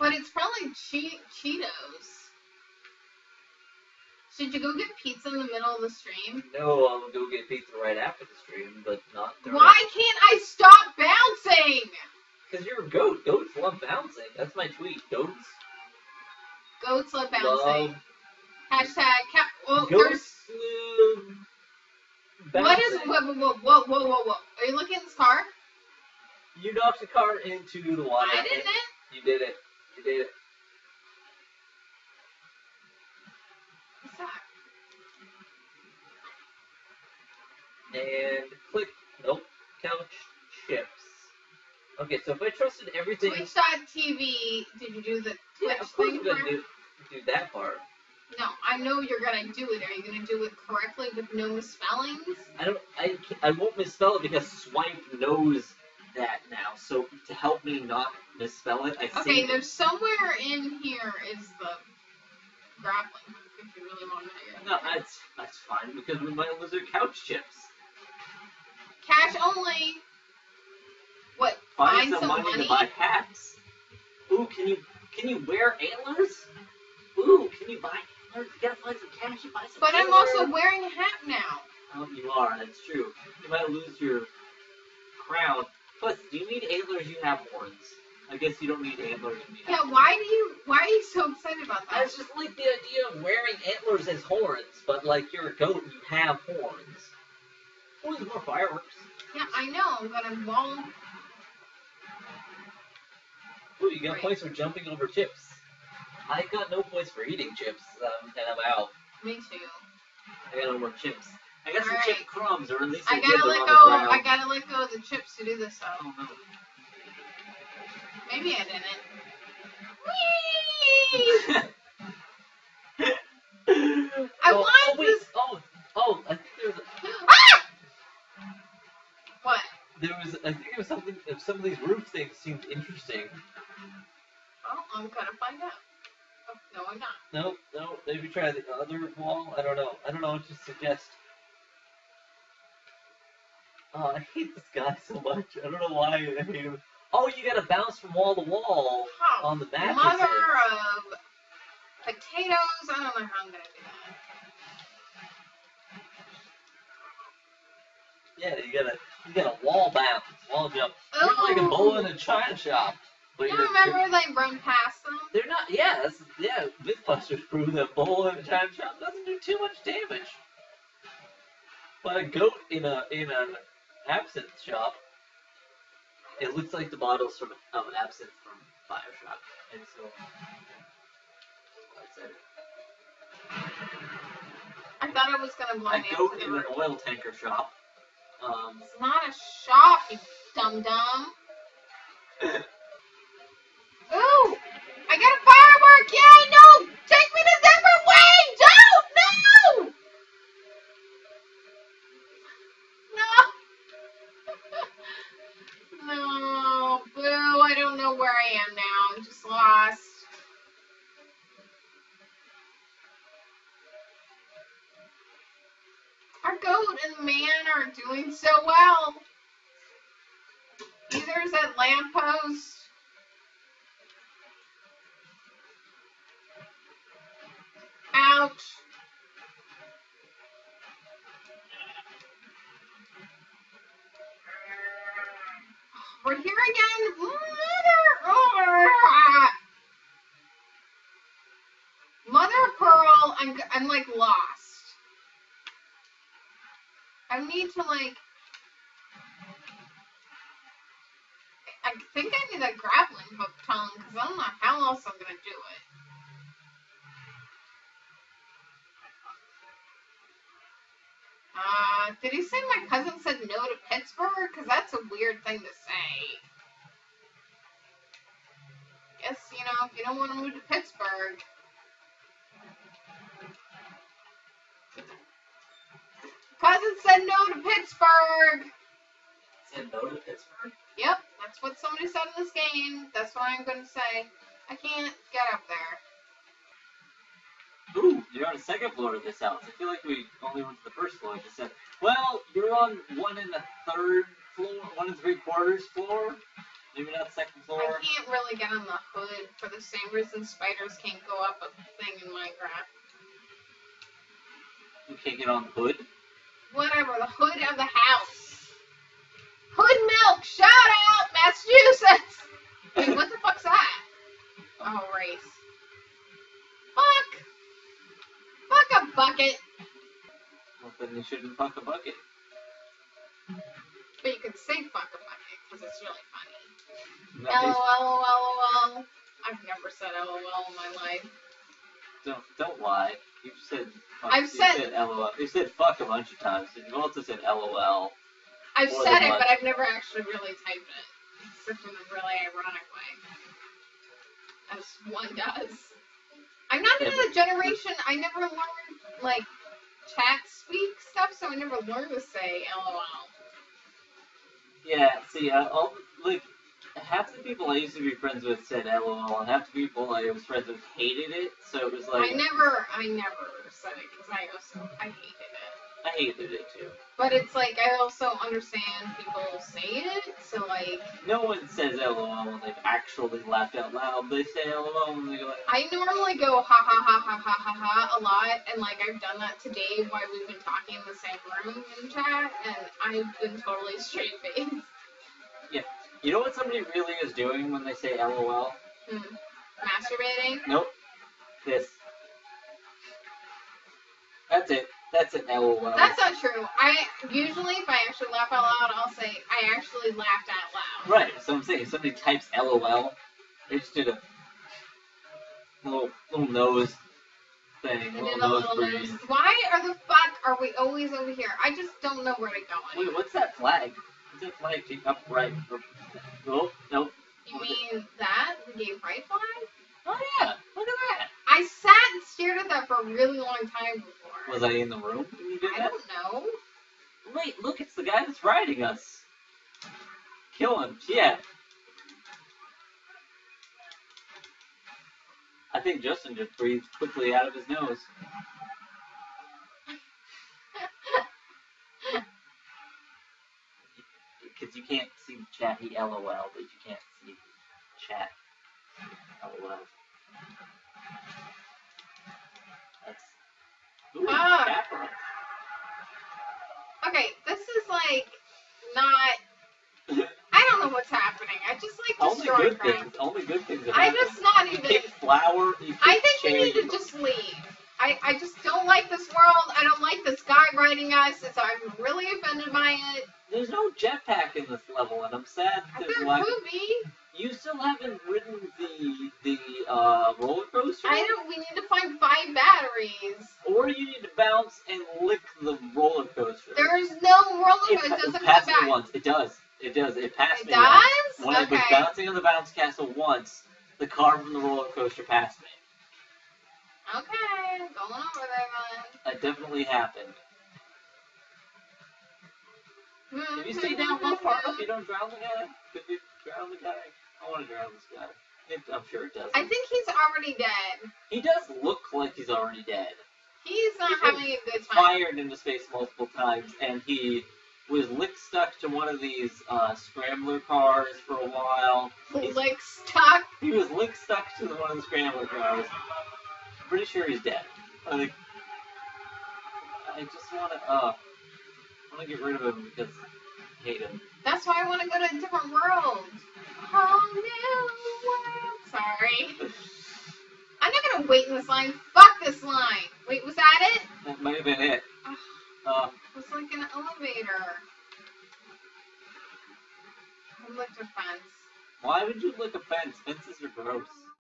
But it's probably che- Cheetos. Should you go get pizza in the middle of the stream? No, I'll go get pizza right after the stream, but not during. Why can't I stop bouncing? Because you're a goat. Goats love bouncing. That's my tweet. Goats Goats love bouncing. love. Hashtag cat. Oh. Goats love What is. Whoa, whoa, whoa, whoa, whoa, whoa, whoa. Are you looking at this car? You knocked the car into the water. I didn't. You did it. You did it. And click. Nope. Couch chips. Okay, so if I trusted everything. Twitch.tv. Did you do the Twitch yeah, of course thing? I'm gonna do, do that part. No, I know you're gonna do it. Are you gonna do it correctly with no misspellings? I don't. I, I won't misspell it because Swype knows that now. So to help me not misspell it, I Okay, there's somewhere in here is the grappling hook if you really want to. No, that's that's fine because we might lose our couch chips. Cash only. What? Find, Find some, some money, money? to buy hats. Ooh, can you can you wear antlers? Ooh, can you buy antlers? You gotta find some cash and buy some. But I'm also wearing a hat now. Oh, you are. That's true. You might lose your crown. Plus, do you need antlers? You have horns. I guess you don't need antlers. When Yeah, have why do you? Why are you so excited about that? I just like the idea of wearing antlers as horns, but like you're a goat, and you have horns. There's more fireworks. Yeah, I know, but I'm won't. Ooh, you got Right. points for jumping over chips. I got no points for eating chips, um, and I'm out. Me too. I got no more chips. I got some Alright. chip crumbs, or at least I I gotta did let go. I gotta let go of the chips to do this though. Oh no. Maybe I didn't. Whee! I oh, want oh, wait. this- Oh, oh, I think there was, ah! What? there was, I think there was something. Some of these roof things seemed interesting. Well, I'm gonna find out. Oh, no, I'm not. No, no, maybe try the other wall. I don't know. I don't know what to suggest. Oh, I hate this guy so much. I don't know why I hate him. Oh, you gotta bounce from wall to wall on the mattresses. Mother of potatoes. I don't know how I'm gonna do that. Yeah, you gotta, you gotta wall bounce, wall jump. You're like a Ooh. bull in a china shop. But You remember they run past them? They're not. Yeah, that's yeah. Mythbusters prove that bull in a china shop doesn't do too much damage. But a goat in a in an absinthe shop, it looks like the bottles from of absinthe from Bioshock, and so. that's I it. I thought I was gonna blow me up goat to an oil tanker shop. Um, It's not a shop, you dum dum. Ooh! I got a firework! Yay! No! Doing so well. Either is that lamppost. Ouch. We're here again. Mother. Mother of Pearl, I'm, I'm like lost. I need to like. I think I need a grappling hook tongue because I don't know how else I'm gonna do it. Uh, did he say my cousin said no to Pittsburgh? Because that's a weird thing to say. Guess, you know, if you don't want to move to Pittsburgh. Said no to Pittsburgh! said no to Pittsburgh. Yep, that's what somebody said in this game. That's what I'm going to say. I can't get up there. Ooh, you're on the second floor of this house. I feel like we only went to the first floor. I just said, well, you're on one and a third floor, one and three quarters floor. Maybe not second floor. I can't really get on the hood for the same reason spiders can't go up a thing in Minecraft. You can't get on the hood. Whatever, the hood of the house. Hood milk, shout out, Massachusetts! Wait, what the fuck's that? Oh, race. Fuck! Fuck a bucket! Well, then you shouldn't fuck a bucket. But you could say fuck a bucket, because it's really funny. That is- LOL, LOL. I've never said LOL in my life. don't don't lie. You've said. Fuck, I've you said- LOL. You said fuck a bunch of times. and You've also said LOL. I've said it, but I've never actually really typed it. Except in a really ironic way. As one does. I'm not into the generation, I never learned, like, chat speak stuff, so I never learned to say LOL. Yeah. See, uh, all like half the people I used to be friends with said LOL, and half the people I was friends with hated it. So it was like I never, I never said it, because I also, I hated it. I hated it too. But it's like, I also understand people say it, so like, No one says LOL when they've actually laughed out loud. They say LOL when they go like, I normally go ha ha ha ha ha ha ha a lot, and like I've done that today while we've been talking in the same room in chat, and I've been totally straight faced. You know what somebody really is doing when they say LOL? Hmm. Masturbating? Nope. This. That's it. That's an LOL. That's not true. I usually, if I actually laugh out loud, I'll say I actually laughed out loud. Right, so I'm saying if somebody types LOL, they just did a little little nose thing, little nose little. Why are the fuck are we always over here? I just don't know where to go. Wait, what's that flag? What's that flag? Take up right. Oh, nope. You mean that the gay pride flag? Oh yeah, look at that. I sat and stared at that for a really long time before. Was I in the room when you did I that? don't know. Wait, look, it's the guy that's riding us. Kill him, yeah. I think Justin just breathed quickly out of his nose. Because you can't see the chat, he LOL, but you can't see the chat. LOL. That's. Ooh, Ah. Okay, this is like not. I don't know what's happening. I just like Only destroy good crap. things. Only good things. I just not You even. kick flour. You I think we need to just leave. I, I just don't like this world. I don't like this guy writing us. So I'm really offended by it. There's no jetpack in this level, and I'm sad could be. You still haven't ridden the the uh, roller coaster, I don't. We need to find five batteries. or you need to bounce and lick the roller coaster. There is no roller coaster. It doesn't it come passed me once. It does. It does. It passed It me once. does. When I was bouncing on the bounce castle once, the car from the roller coaster passed me. Okay, going over there That definitely happened. If you stay down low far enough, you don't drown the guy. Could you drown the guy? I want to drown this guy. It, I'm sure it does. I think he's already dead. He does look like he's already dead. He's not He's having a good time. Fired into space multiple times, and he was lick stuck to one of these uh, scrambler cars for a while. He's- Like stuck. He was lick stuck to the, one of the scrambler cars. I'm pretty sure he's dead. I think. I just want to. Uh, want to get rid of him because I hate him. That's why I want to go to a different world. Whole new world. Sorry. I'm not gonna wait in this line. Fuck this line. Wait, was that it? That might have been it. Uh, It was like an elevator. I licked a fence. why would you lick a fence? Fences are gross.